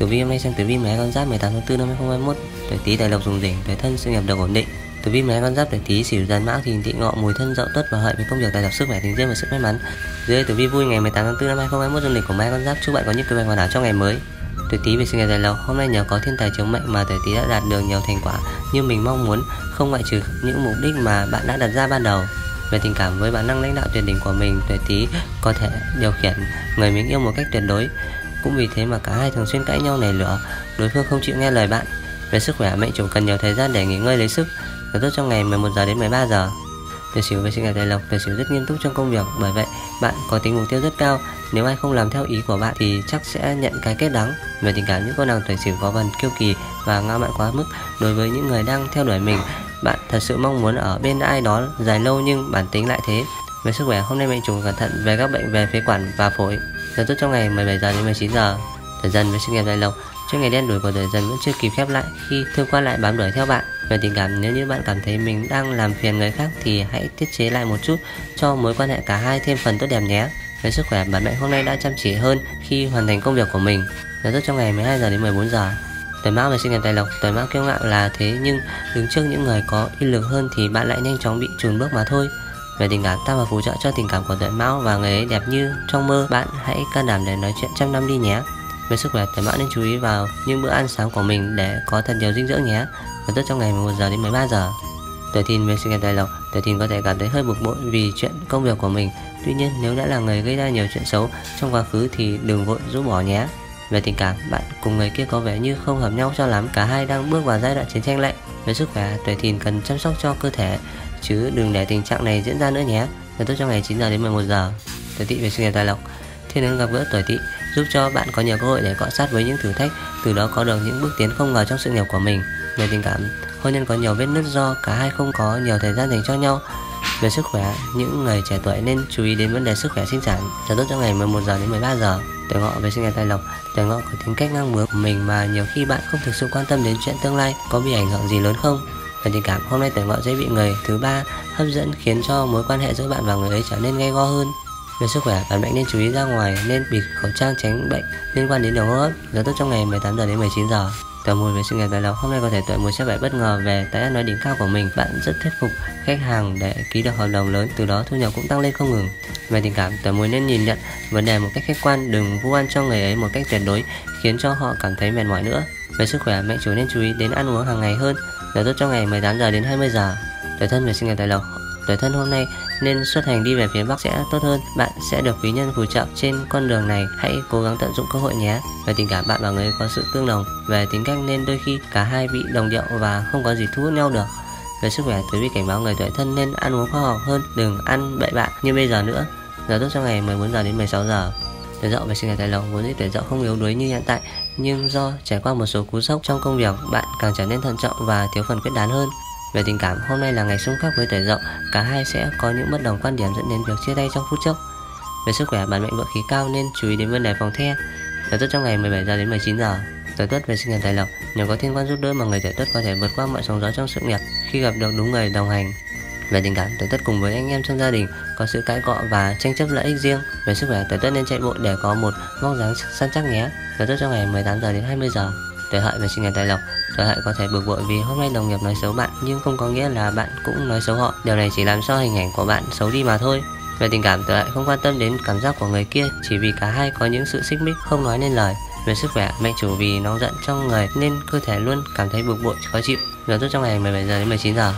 Tử vi hôm nay xem tử vi mé con giáp 18 tháng 4 năm 2021, tuổi Tý tài lộc dùng đỉnh, tuổi thân sự nghiệp được ổn định. Tử vi mé con giáp tuổi Tý xỉu dần mão thì tỵ ngọ mùi thân dậu tuất và hợi với công việc tài lộc sức khỏe tình duyên và sự may mắn. Dưới tử vi vui ngày 18 tháng 4 năm 2021 dương lịch của mé con giáp chúc bạn có những kế hoạch hoàn hảo trong ngày mới. Tuổi Tý về sinh ngày tài lộc, hôm nay nhờ có thiên tài chống mệnh mà tuổi Tý đã đạt được nhiều thành quả như mình mong muốn, không ngoại trừ những mục đích mà bạn đã đặt ra ban đầu về tình cảm với bản năng lãnh đạo tuyệt đỉnh của mình tuổi Tý có thể điều khiển người mình yêu một cách tuyệt đối cũng vì thế mà cả hai thường xuyên cãi nhau nảy lửa đối phương không chịu nghe lời bạn về sức khỏe mệnh chủ cần nhiều thời gian để nghỉ ngơi lấy sức và tốt trong ngày 11 giờ đến 13 giờ Tuổi Sửu về sinh ngày tài lộc, tuổi Sửu rất nghiêm túc trong công việc, bởi vậy bạn có tính mục tiêu rất cao. Nếu ai không làm theo ý của bạn thì chắc sẽ nhận cái kết đắng. Về tình cảm những cô nàng tuổi Sửu có phần kiêu kỳ và ngao mạn quá mức đối với những người đang theo đuổi mình. Bạn thật sự mong muốn ở bên ai đó dài lâu nhưng bản tính lại thế. Về sức khỏe hôm nay mệnh chủ cẩn thận về các bệnh về phế quản và phổi. Giờ tốt trong ngày 17 giờ đến 19 giờ. thời gian với sinh nghiệp tài lộc, trước ngày đen đuổi của thời gian vẫn chưa kịp khép lại khi thương quan lại bám đuổi theo bạn. Về tình cảm, nếu như bạn cảm thấy mình đang làm phiền người khác thì hãy tiết chế lại một chút cho mối quan hệ cả hai thêm phần tốt đẹp nhé. Về sức khỏe, bản mệnh hôm nay đã chăm chỉ hơn khi hoàn thành công việc của mình. Giờ tốt trong ngày 12 giờ đến 14 giờ. Tuổi mão về sinh ngày tài lộc, tuổi mão kiêu ngạo là thế nhưng đứng trước những người có uy lực hơn thì bạn lại nhanh chóng bị chùn bước mà thôi. Về tình cảm, ta và phù trợ cho tình cảm của tuổi mão và người ấy đẹp như trong mơ. Bạn hãy can đảm để nói chuyện trăm năm đi nhé. Về sức khỏe, tuổi mão nên chú ý vào những bữa ăn sáng của mình để có thật nhiều dinh dưỡng nhé. Và tốt trong ngày 11 giờ đến 13 giờ. Tuổi thìn về sự nghiệp tài lộc, tuổi thìn có thể cảm thấy hơi bực bội vì chuyện công việc của mình. Tuy nhiên, nếu đã là người gây ra nhiều chuyện xấu trong quá khứ thì đừng vội rũ bỏ nhé. Về tình cảm, bạn cùng người kia có vẻ như không hợp nhau cho lắm, cả hai đang bước vào giai đoạn chiến tranh lạnh. Về sức khỏe, tuổi thìn cần chăm sóc cho cơ thể, chứ đừng để tình trạng này diễn ra nữa nhé. Giờ tốt trong ngày 9 giờ đến 11 giờ. Tuổi tỵ về sự nghiệp tài lộc, thiên hướng gặp gỡ tuổi tỵ giúp cho bạn có nhiều cơ hội để cọ sát với những thử thách, từ đó có được những bước tiến không ngờ trong sự nghiệp của mình. Về tình cảm, hôn nhân có nhiều vết nứt do cả hai không có nhiều thời gian dành cho nhau. Về sức khỏe, những người trẻ tuổi nên chú ý đến vấn đề sức khỏe sinh sản, giờ tốt trong ngày 11 giờ đến 13 giờ. Tuổi ngọ về sinh ngày tài lộc, tuổi ngọ có tính cách ngang bướng của mình mà nhiều khi bạn không thực sự quan tâm đến chuyện tương lai có bị ảnh hưởng gì lớn không. Về tình cảm, hôm nay tuổi ngọ dễ bị người thứ ba hấp dẫn khiến cho mối quan hệ giữa bạn và người ấy trở nên gay go hơn. Về sức khỏe, bạn bệnh nên chú ý ra ngoài nên bịt khẩu trang tránh bệnh liên quan đến đường hô hấp. Giờ tốt trong ngày 18 giờ đến 19 giờ. Tuổi mùi về sinh nghiệp tài lộc hôm nay có thể tuổi mùi sẽ phải bất ngờ về tài ăn nói đỉnh cao của mình. Bạn rất thuyết phục khách hàng để ký được hợp đồng lớn, từ đó thu nhập cũng tăng lên không ngừng. Về tình cảm, tuổi mùi nên nhìn nhận vấn đề một cách khách quan, đừng vu oan cho người ấy một cách tuyệt đối, khiến cho họ cảm thấy mệt mỏi nữa. Về sức khỏe, mẹ chủ nên chú ý đến ăn uống hàng ngày hơn. Giờ tốt cho ngày 18 giờ đến 20 giờ. Tuổi thân về sinh ngày tài lộc tuổi thân hôm nay nên xuất hành đi về phía Bắc sẽ tốt hơn. Bạn sẽ được quý nhân phù trợ trên con đường này. Hãy cố gắng tận dụng cơ hội nhé. Về tình cảm bạn và người có sự tương đồng. Về tính cách nên đôi khi cả hai bị đồng điệu và không có gì thu hút nhau được. Về sức khỏe, tuổi vi cảnh báo người tuổi thân nên ăn uống khoa học hơn, đừng ăn bậy bạ như bây giờ nữa. Giờ tốt trong ngày 14 giờ đến 16 giờ. Tuổi dậu về sinh ngày tài lộc vốn dĩ tuổi dậu không yếu đuối như hiện tại, nhưng do trải qua một số cú sốc trong công việc, bạn càng trở nên thận trọng và thiếu phần quyết đoán hơn. Về tình cảm, hôm nay là ngày xung khắc với tuổi dậu, cả hai sẽ có những bất đồng quan điểm dẫn đến việc chia tay trong phút chốc. Về sức khỏe, bản mệnh vượng khí cao nên chú ý đến vấn đề phòng the. Giờ tốt trong ngày 17 giờ đến 19 giờ. Tuổi tuất về sinh nhật tài lộc, nhờ có thiên quan giúp đỡ mà người tuổi tuất có thể vượt qua mọi sóng gió trong sự nghiệp khi gặp được đúng người đồng hành. Về tình cảm, tuổi tuất cùng với anh em trong gia đình có sự cãi cọ và tranh chấp lợi ích riêng. Về sức khỏe, tuổi tuất nên chạy bộ để có một vóc dáng săn chắc nhé. Giờ tốt trong ngày 18 giờ đến 20 giờ. Tuổi hợi và sinh ngày tài lộc, Tuổi hợi có thể bực bội vì hôm nay đồng nghiệp nói xấu bạn nhưng không có nghĩa là bạn cũng nói xấu họ. Điều này chỉ làm cho hình ảnh của bạn xấu đi mà thôi. Về tình cảm, tuổi hợi không quan tâm đến cảm giác của người kia chỉ vì cả hai có những sự xích mích không nói nên lời. Về sức khỏe, mệnh chủ vì nóng giận trong người nên cơ thể luôn cảm thấy bực bội, khó chịu. Giờ tốt trong ngày 17 giờ đến 19 giờ.